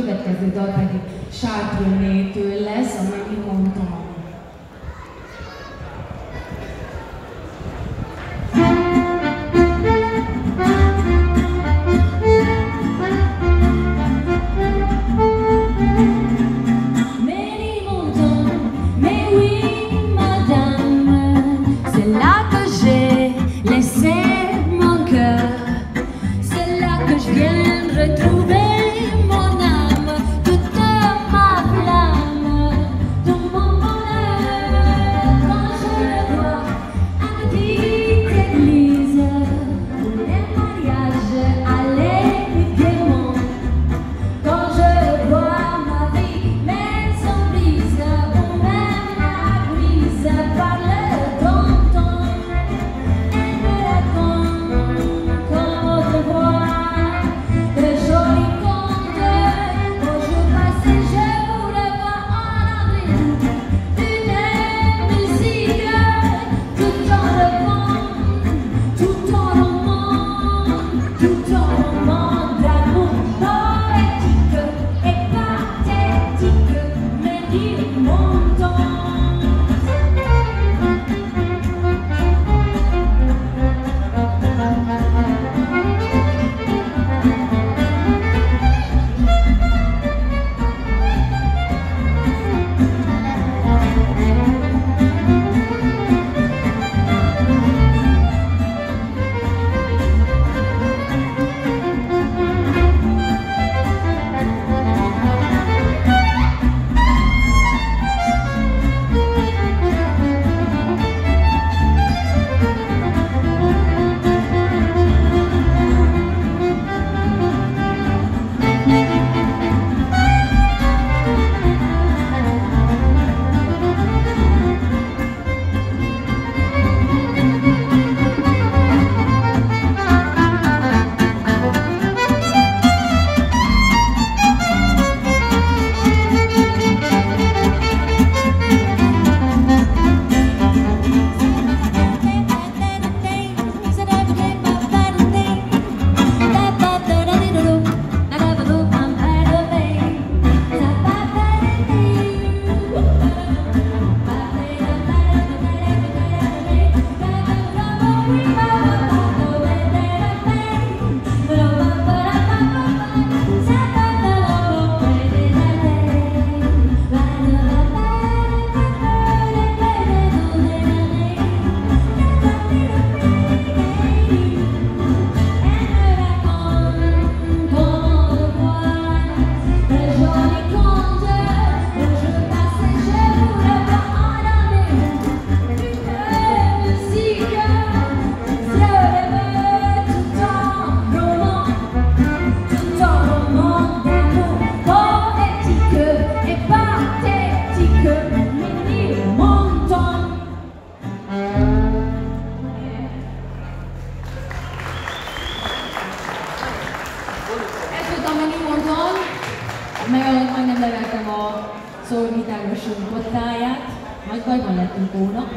következő dal pedig Chartrené-től lesz, amely mondtam. Meg majdnem levertem a szorgitáros bottáját, nagy bajban lettünk volna.